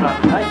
はい。